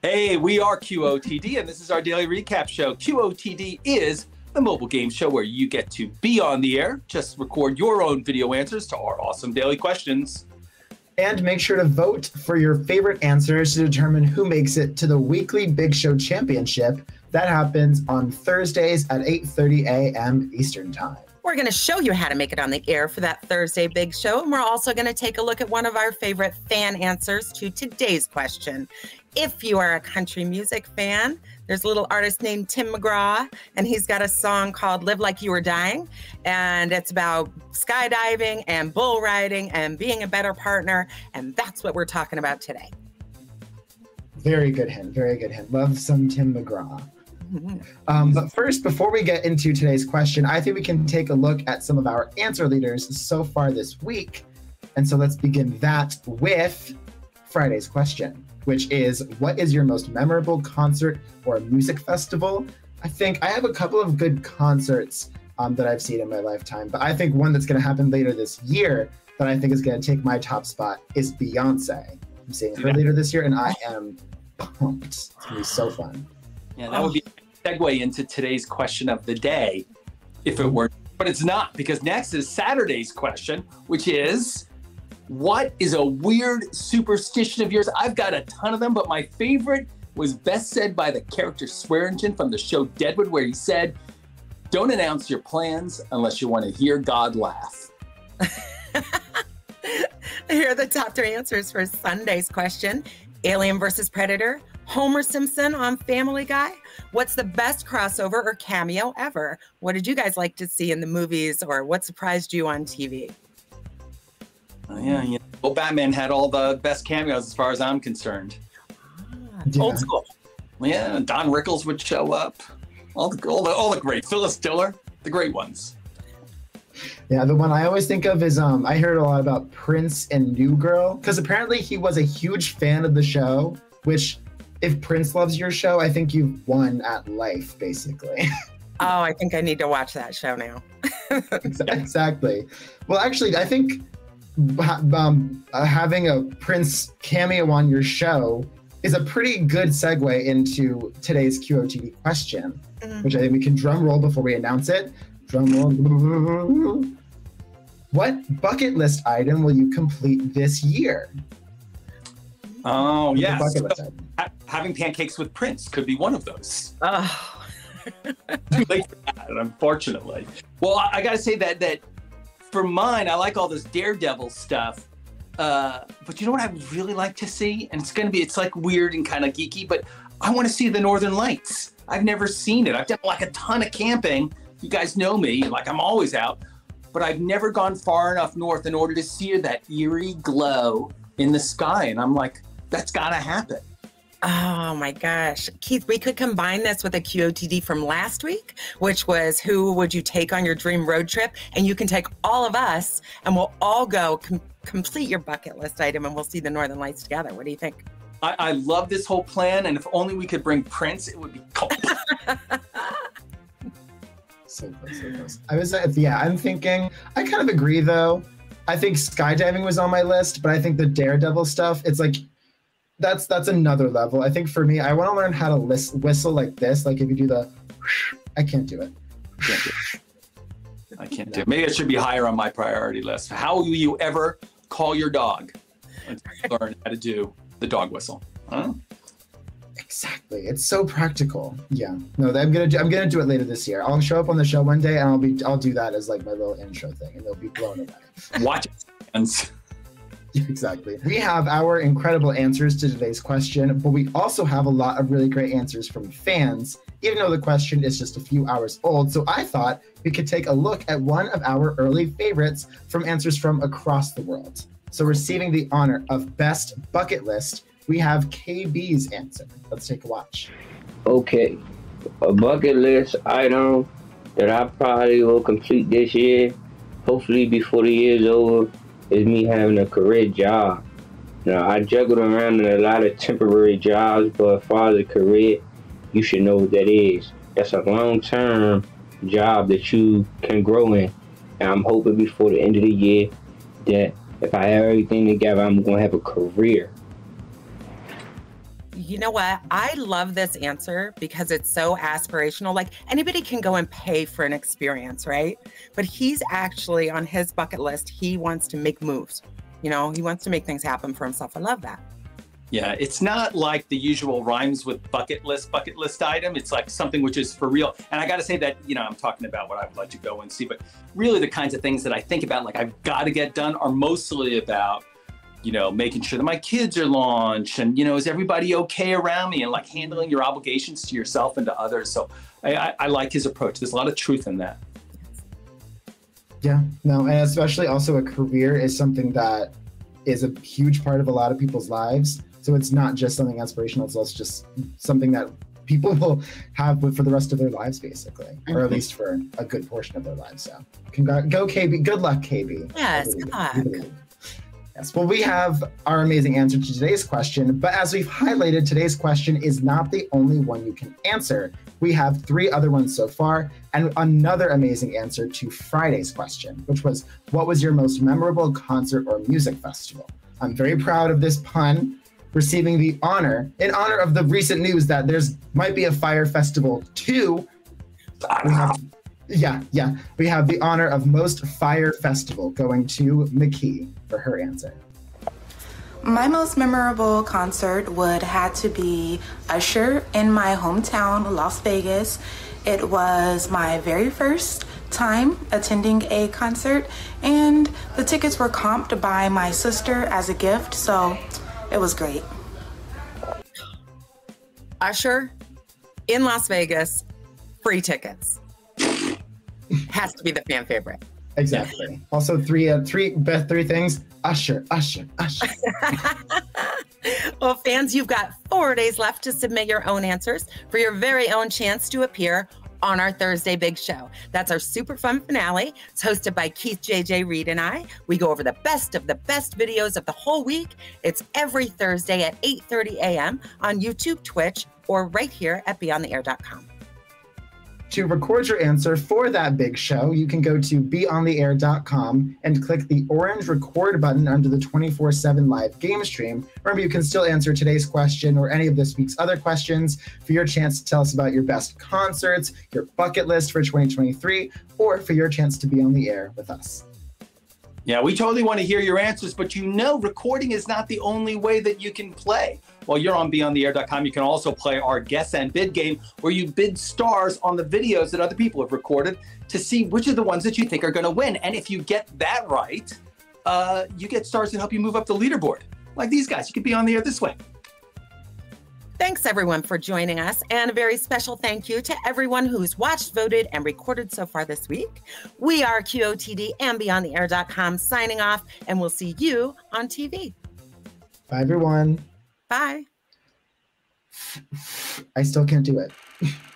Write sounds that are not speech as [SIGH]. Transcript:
Hey, we are QOTD, and this is our daily recap show. QOTD is the mobile game show where you get to be on the air, just record your own video answers to our awesome daily questions. And make sure to vote for your favorite answers to determine who makes it to the weekly Big Show Championship. That happens on Thursdays at 8:30 a.m. Eastern Time. We're going to show you how to make it on the air for that Thursday big show. And we're also going to take a look at one of our favorite fan answers to today's question. If you are a country music fan, there's a little artist named Tim McGraw, and he's got a song called Live Like You Were Dying. And it's about skydiving and bull riding and being a better partner. And that's what we're talking about today. Very good hint. Very good hint. Love some Tim McGraw. Um, but first, before we get into today's question, I think we can take a look at some of our answer leaders so far this week. And so let's begin that with Friday's question, which is What is your most memorable concert or music festival? I think I have a couple of good concerts um, that I've seen in my lifetime, but I think one that's going to happen later this year that I think is going to take my top spot is Beyonce. I'm seeing her later this year, and I am pumped. It's going to be so fun. Yeah, that would be a segue into today's question of the day, if it were, but it's not because next is Saturday's question, which is what is a weird superstition of yours? I've got a ton of them, but my favorite was best said by the character Swearengen from the show Deadwood, where he said, Don't announce your plans unless you want to hear God laugh. [LAUGHS] Here are the top three answers for Sunday's question Alien versus Predator, Homer Simpson on Family Guy. What's the best crossover or cameo ever? What did you guys like to see in the movies or what surprised you on TV? Oh, yeah, yeah. Well, Batman had all the best cameos as far as I'm concerned. Yeah. Old school. Yeah, Don Rickles would show up. All the, all the, all the great. Phyllis Diller, the great ones. Yeah, the one I always think of is um I heard a lot about Prince and New Girl because apparently he was a huge fan of the show, which if Prince loves your show, I think you've won at life, basically. [LAUGHS] Oh, I think I need to watch that show now. [LAUGHS] exactly. Well, actually, I think um, uh, having a Prince cameo on your show is a pretty good segue into today's QOTD question, Mm. which I think we can drum roll before we announce it. Drum roll. What bucket list item will you complete this year? Oh, What's the yes. Bucket? Ha- having pancakes with Prince could be one of those. Oh, [LAUGHS] Too late for that, unfortunately. Well, I, I got to say that that for mine, I like all this Daredevil stuff. Uh, but you know what I would really like to see, and it's going to be it's like weird and kind of geeky, but I want to see the Northern Lights. I've never seen it. I've done like a ton of camping. You guys know me, like I'm always out, but I've never gone far enough north in order to see that eerie glow in the sky. And I'm like, that's got to happen. oh my gosh. Keith, we could combine this with a QOTD from last week, which was who would you take on your dream road trip? And you can take all of us and we'll all go com- complete your bucket list item and we'll see the Northern Lights together. What do you think? I, I love this whole plan, and if only we could bring Prince, it would be cool. [LAUGHS] So close, so close. I was, uh, yeah, I'm thinking, I kind of agree though. I think skydiving was on my list, but I think the Daredevil stuff, it's like, that's that's another level. I think for me, I want to learn how to list, whistle like this. Like if you do the, I can't do it. Can't do it. I can't do it. Maybe it should be higher on my priority list. How will you ever call your dog until you learn how to do the dog whistle? Huh? Exactly. It's so practical. Yeah. No, I'm gonna do, I'm gonna do it later this year. I'll show up on the show one day and I'll be I'll do that as like my little intro thing, and they'll be blown away. Watch it. [LAUGHS] exactly. We have our incredible answers to today's question, but we also have a lot of really great answers from fans, even though the question is just a few hours old. So I thought we could take a look at one of our early favorites from answers from across the world. So, receiving the honor of Best Bucket List, we have KB's answer. Let's take a watch. Okay, a bucket list item that I probably will complete this year, hopefully before the year's over, is me having a career job. Now, I juggled around in a lot of temporary jobs, but as far as a career, you should know what that is. That's a long term job that you can grow in. and I'm hoping before the end of the year that if I have everything together, I'm gonna have a career. You know what? I love this answer because it's so aspirational. Like anybody can go and pay for an experience, right? But he's actually on his bucket list, he wants to make moves. You know, he wants to make things happen for himself. I love that. Yeah, it's not like the usual rhymes with bucket list, bucket list item. It's like something which is for real. And I got to say that, you know, I'm talking about what I would like to go and see, but really the kinds of things that I think about, like I've got to get done, are mostly about, you know, making sure that my kids are launched and, you know, is everybody okay around me and like handling your obligations to yourself and to others. So I, I, I like his approach. There's a lot of truth in that. Yeah, no, and especially also a career is something that is a huge part of a lot of people's lives. So it's not just something aspirational; it's also just something that people [LAUGHS] will have for the rest of their lives, basically, mm-hmm. or at mm-hmm. least for a good portion of their lives. So, congrats, go KB, good luck, KB. Yes, good luck. Yes, well, we have our amazing answer to today's question, but as we've highlighted, today's question is not the only one you can answer. We have three other ones so far, and another amazing answer to Friday's question, which was What was your most memorable concert or music festival? I'm very proud of this pun receiving the honor, in honor of the recent news that there's might be a Fyre Festival too. We have yeah, yeah. We have the honor of most fire festival going to McKee for her answer. My most memorable concert would had to be Usher in my hometown, Las Vegas. It was my very first time attending a concert, and the tickets were comped by my sister as a gift, so it was great. Usher in Las Vegas, free tickets has to be the fan favorite. Exactly. Also, three uh, three best three things. Usher, Usher, Usher. [LAUGHS] well, fans, you've got four days left to submit your own answers for your very own chance to appear on our Thursday Big Show. That's our super fun finale. It's hosted by Keith JJ Reed and I. We go over the best of the best videos of the whole week. It's every Thursday at 8:30 a.m. on YouTube, Twitch, or right here at beontheair.com. To record your answer for that big show, you can go to beontheair.com and click the orange record button under the 24 7 live game stream. Remember, you can still answer today's question or any of this week's other questions for your chance to tell us about your best concerts, your bucket list for 2023, or for your chance to be on the air with us. Yeah, we totally want to hear your answers, but you know, recording is not the only way that you can play. While you're on beontheair.com, you can also play our guess and bid game where you bid stars on the videos that other people have recorded to see which are the ones that you think are going to win. And if you get that right, uh, you get stars to help you move up the leaderboard. Like these guys, you could be on the air this way. Thanks everyone for joining us, and a very special thank you to everyone who's watched, voted, and recorded so far this week. We are QOTD and BeOnTheAir.com signing off, and we'll see you on TV. Bye, everyone. Bye. I still can't do it. [LAUGHS]